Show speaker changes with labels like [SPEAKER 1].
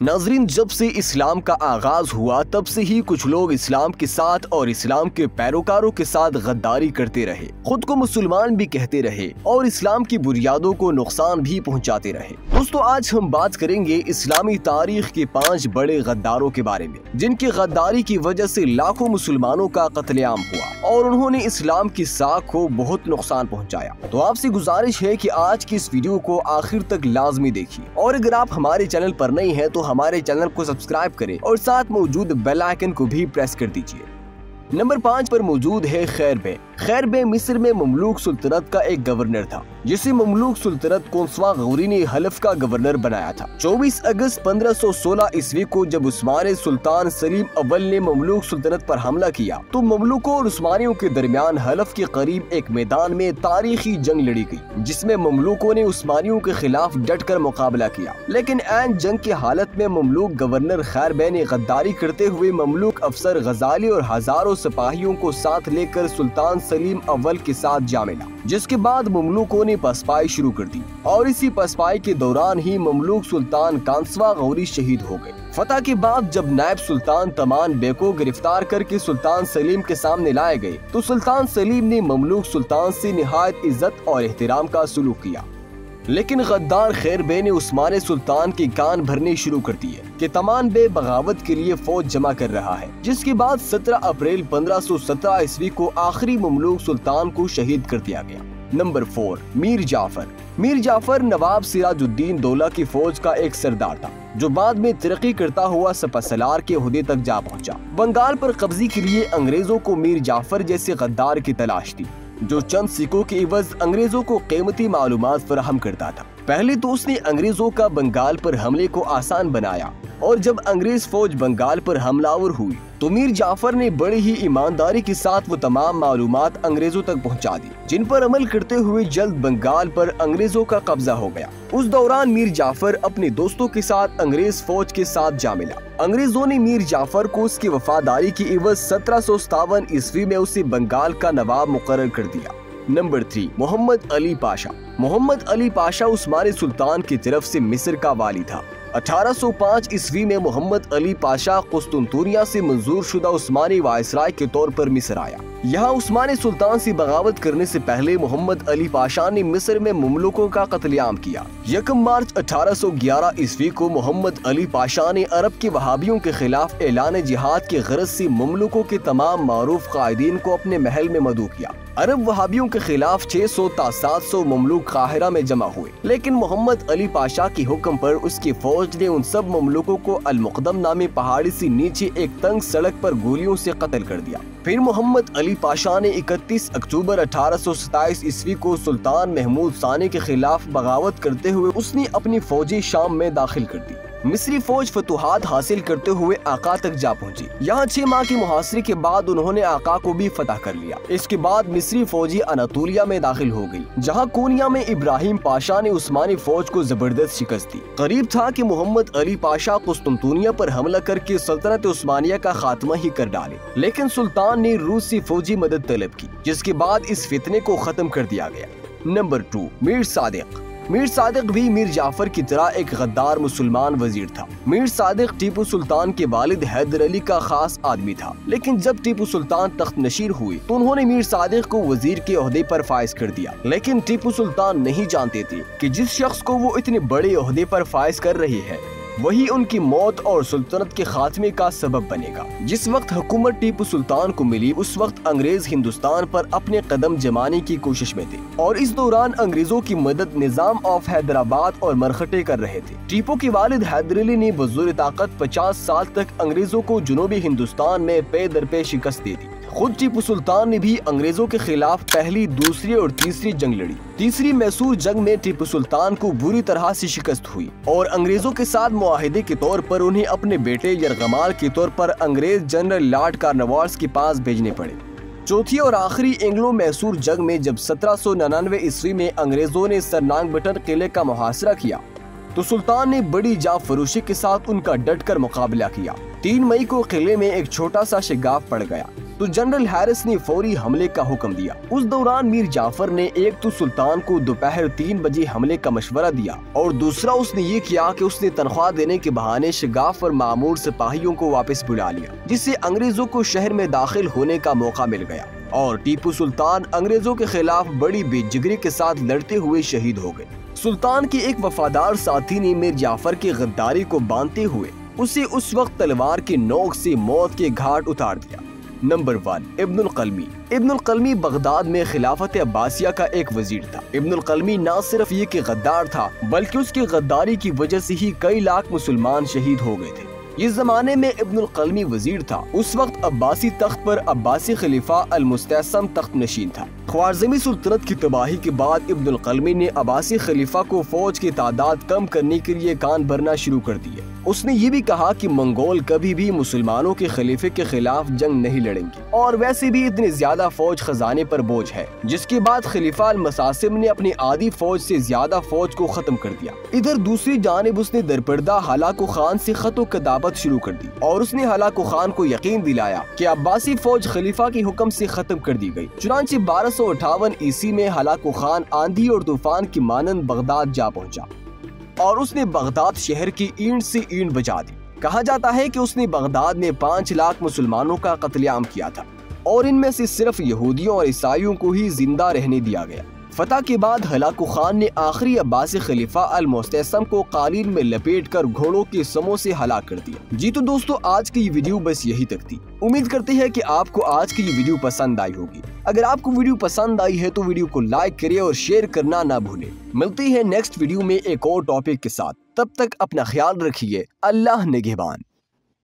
[SPEAKER 1] नाजरीन, जब से इस्लाम का आगाज़ हुआ, तब से ही कुछ लोग इस्लाम के साथ और इस्लाम के पैरोकारों के साथ गद्दारी करते रहे। खुद को मुसलमान भी कहते रहे और इस्लाम की बुनियादों को नुकसान भी पहुंचाते रहे। दोस्तों, आज हम बात करेंगे इस्लामी तारीख के पाँच बड़े गद्दारों के बारे में, जिनकी गद्दारी की वजह से लाखों मुसलमानों का कत्लेआम हुआ और उन्होंने इस्लाम की साख को बहुत नुकसान पहुँचाया। तो आपसे गुजारिश है की आज की इस वीडियो को आखिर तक लाजमी देखिए। और अगर आप हमारे चैनल पर नहीं है तो हमारे चैनल को सब्सक्राइब करें और साथ मौजूद बेल आइकन को भी प्रेस कर दीजिए। नंबर पाँच पर मौजूद है खैर बे खैर, बे मिस्र में ममलूक सुल्तनत का एक गवर्नर था, जिसे ममलूक सुल्तनत कोसवा गौरी ने हलफ का गवर्नर बनाया था। 24 अगस्त 1516 ईस्वी को जब उस्मान सुल्तान सलीम अव्वल ने ममलूक सुल्तनत पर हमला किया तो ममलूकों और उस्मानियों के दरमियान हलफ के करीब एक मैदान में तारीखी जंग लड़ी गई, जिसमें ममलूकों ने उस्मानियों के खिलाफ डट कर मुकाबला किया। लेकिन एन जंग की हालत में ममलूक गवर्नर खैर बे ने गद्दारी करते हुए ममलूक अफसर गजाली और हज़ारों सिपाहियों को साथ लेकर सुल्तान सलीम अव्वल के साथ जा मिला, जिसके बाद ममलूकों ने पसपाई शुरू कर दी और इसी पसपाई के दौरान ही ममलूक सुल्तान कांसवा गौरी शहीद हो गए। फतेह के बाद जब नायब सुल्तान तमान बे को गिरफ़्तार करके सुल्तान सलीम के सामने लाए गए तो सुल्तान सलीम ने ममलूक सुल्तान से निहायत इज़्ज़त और एहतराम का सलूक किया। लेकिन गद्दार खैर बे ने उस्मान सुल्तान के कान भरने शुरू कर दिए कि तमान बे बगावत के लिए फौज जमा कर रहा है, जिसके बाद 17 अप्रैल 1517 ईस्वी को आखिरी ममलूक सुल्तान को शहीद कर दिया गया। Number four Mir Jafar. Mir Jafar नवाब सिराजुद्दीन दौला की फौज का एक सरदार था, जो बाद में तरक्की करता हुआ सपसलार के अहदे तक जा पहुँचा। बंगाल पर कब्जे के लिए अंग्रेज़ों को मीर जाफ़र जैसे गद्दार की तलाश थी। जो चंद सिक्कों के इवज अंग्रेज़ों को कीमती मालूम फराहम करता था। पहले तो उसने अंग्रेज़ों का बंगाल पर हमले को आसान बनाया और जब अंग्रेज़ फौज बंगाल पर हमलावर हुई तो मीर जाफ़र ने बड़ी ही ईमानदारी के साथ वो तमाम मालूम अंग्रेज़ों तक पहुँचा दी, जिन पर अमल करते हुए जल्द बंगाल पर अंग्रेज़ों का कब्जा हो गया। उस दौरान मीर जाफ़र अपने दोस्तों के साथ अंग्रेज़ फौज के साथ जा मिला। अंग्रेज़ों ने मीर जाफ़र को उसकी वफादारी की इवज सत्रह सौ सतावन ईस्वी में उसे बंगाल का नवाब मुकर कर दिया। Number three, Mohammad Ali Pasha. Mohammad Ali Pasha उस्मानी सुल्तान की तरफ़ से मिस्र का वाली था। 1805 ईस्वी में मोहम्मद अली पाशा कुस्तुनतुनिया से मंजूर शुदा उस्मानी वायसराय के तौर पर मिस्र आया। यहाँ उस्मानी सुल्तान से बगावत करने से पहले मोहम्मद अली पाशा ने मिस्र में मुमलुकों का कत्लेआम किया। यकम मार्च 1811 ईस्वी को मोहम्मद अली पाशा ने अरब के वहाबियों के खिलाफ ऐलान जिहाद के गरज से मुमलुकों के तमाम मारूफ कायदीन को अपने महल में मदू किया। अरब वहाबियों के खिलाफ 600 ता 700 ममलूक काहिरा में जमा हुए। लेकिन मोहम्मद अली पाशा के हुक्म पर उसकी फौज ने उन सब ममलूकों को अलमुकदम नामी पहाड़ी से नीचे एक तंग सड़क पर गोलियों से कत्ल कर दिया। फिर मोहम्मद अली पाशा ने 31 अक्टूबर अठारह सौ सत्ताईस ईस्वी को सुल्तान महमूद सानी के खिलाफ बगावत करते हुए उसने अपनी फौजी शाम में दाखिल कर दी। मिस्री फौज फतुहात हासिल करते हुए आका तक जा पहुँची। यहाँ छह माह की मुहासरे के बाद उन्होंने आका को भी फतह कर लिया। इसके बाद मिस्री फौजी अनातोलिया में दाखिल हो गई, जहाँ कोनिया में इब्राहिम पाशा ने उस्मानी फौज को ज़बरदस्त शिकस्त दी। करीब था कि मोहम्मद अली पाशा कुस्तुनतुनिया पर हमला करके सल्तनत उस्मानिया का खात्मा ही कर डाले, लेकिन सुल्तान ने रूस फौजी मदद तलब की, जिसके बाद इस फितने को खत्म कर दिया गया। Number two, Mir Sadiq. Mir Sadiq भी मीर जाफ़र की तरह एक गद्दार मुसलमान वज़ीर था। मीर सादिक टीपू सुल्तान के वालिद हैदर अली का खास आदमी था। लेकिन जब टीपू सुल्तान तख्त नशीर हुए तो उन्होंने मीर सादिक को वज़ीर के अहदे पर फायज कर दिया। लेकिन टीपू सुल्तान नहीं जानते थे कि जिस शख्स को वो इतने बड़े अहदे पर फायज कर रही हैं वही उनकी मौत और सुल्तनत के खात्मे का सबब बनेगा। जिस वक्त हुकूमत टीपू सुल्तान को मिली, उस वक्त अंग्रेज़ हिंदुस्तान पर अपने कदम जमाने की कोशिश में थे और इस दौरान अंग्रेज़ों की मदद निज़ाम ऑफ़ हैदराबाद और मरखटे कर रहे थे। टीपू के वालिद हैदरली ने बजूर ताकत पचास साल तक अंग्रेज़ों को जनूबी हिंदुस्तान में पे दर पे शिकस्त दे दी। खुद टीपू सुल्तान ने भी अंग्रेज़ों के खिलाफ पहली, दूसरी और तीसरी जंग लड़ी। तीसरी मैसूर जंग में टीपू सुल्तान को बुरी तरह से शिकस्त हुई और अंग्रेज़ों के साथ मुआहदे के तौर पर उन्हें अपने बेटे यरगमाल के तौर पर अंग्रेज़ जनरल लॉर्ड कार्नवाल्स के पास भेजने पड़े। चौथी और आखिरी एंग्लो मैसूर जंग में जब सत्रह सौ निन्यानवे ईस्वी में अंग्रेज़ों ने सरनांग बटन किले का मुहासरा किया तो सुल्तान ने बड़ी जाफ फरोशी के साथ उनका डट कर मुकाबला किया। तीन मई को किले में एक छोटा सा शिगाफ पड़ गया। तो जनरल हैरिस ने फौरी हमले का हुक्म दिया। उस दौरान मीर जाफ़र ने एक तो सुल्तान को दोपहर तीन बजे हमले का मशवरा दिया और दूसरा उसने ये किया कि उसने तनख्वाह देने के बहाने शगाफ और मामूर सिपाहियों को वापस बुला लिया, जिससे अंग्रेज़ों को शहर में दाखिल होने का मौका मिल गया और टीपू सुल्तान अंग्रेज़ों के खिलाफ बड़ी बेजिगरी के साथ लड़ते हुए शहीद हो गए। सुल्तान के एक वफादार साथी ने मीर जाफ़र की गद्दारी को बांधते हुए उसे उस वक्त तलवार के नोक से मौत के घाट उतार दिया। नंबर वन इब्नुल कलमी इब्नुल कलमी बगदाद में खिलाफत अब्बासिया का एक वज़ीर था। इब्नुल कलमी न सिर्फ़ ये कि गद्दार था, बल्कि उसकी गद्दारी की वजह से ही कई लाख मुसलमान शहीद हो गए थे। इस जमाने में इब्नुल कलमी वज़ीर था। उस वक्त अब्बासी तख्त पर अब्बासी खलीफा अल मुस्तम तख्त नशीन था। ख्वारजमी सुल्तनत की तबाही के बाद इब्नुल कलमी ने अब्बासी खलीफा को फौज की तादाद कम करने के लिए कान भरना शुरू कर दिए उसने ये भी कहा कि मंगोल कभी भी मुसलमानों के खलीफे के खिलाफ जंग नहीं लड़ेंगे। और वैसे भी इतनी ज़्यादा फौज खजाने पर बोझ है, जिसके बाद खलीफा मसासिम ने अपनी आधी फौज से ज़्यादा फौज को खत्म कर दिया। इधर दूसरी जानब उसने दरपर्दा हलाको खान से खतो कदाबत शुरू कर दी और उसने हलाको खान को यकीन दिलाया की अब्बासी फौज खलीफा के हुक्म ऐसी खत्म कर दी गई चुनाचे बारह सौ अठावन ईसी में हलाकू खान आंधी और तूफ़ान की मानंद बगदाद जा पहुँचा और उसने बगदाद शहर की ईंट से ईंट बजा दी। कहा जाता है कि उसने बगदाद में पाँच लाख मुसलमानों का कत्लेआम किया था और इनमें से सिर्फ़ यहूदियों और ईसाइयों को ही ज़िंदा रहने दिया गया। फतह के बाद हलाकू खान ने आखिरी अब्बासी खलीफा अल मुस्तम को कालीन में लपेट कर घोड़ों के समों से हलाक कर दिया। जी तो दोस्तों, आज की वीडियो बस यही तक थी। उम्मीद करते हैं कि आपको आज की ये वीडियो पसंद आई होगी। अगर आपको वीडियो पसंद आई है तो वीडियो को लाइक करिए और शेयर करना ना भूले। मिलती है नेक्स्ट वीडियो में एक और टॉपिक के साथ। तब तक अपना ख्याल रखिए। अल्लाह निगहबान